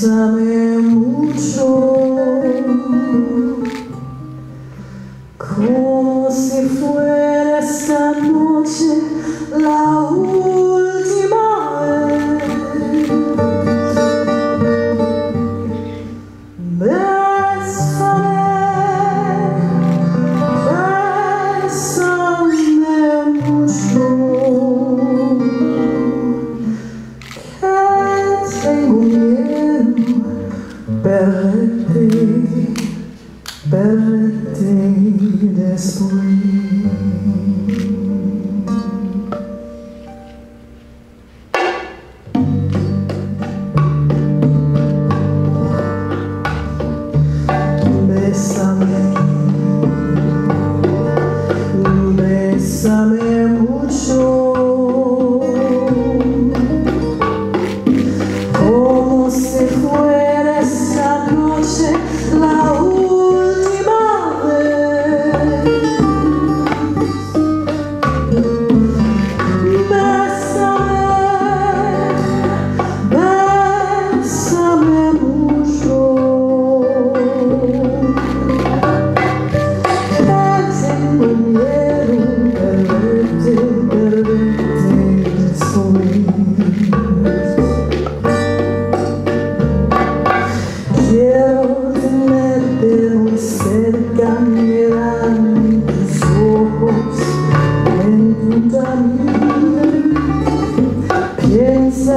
Bésame mucho, como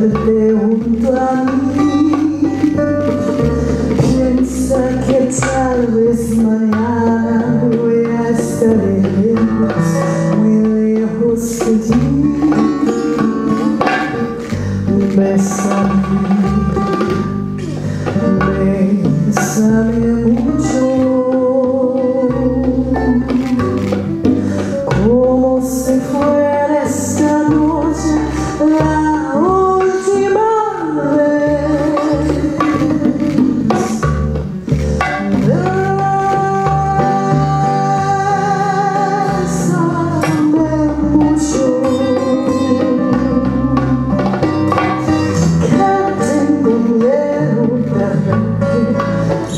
cerca,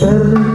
ser